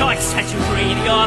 I set you free your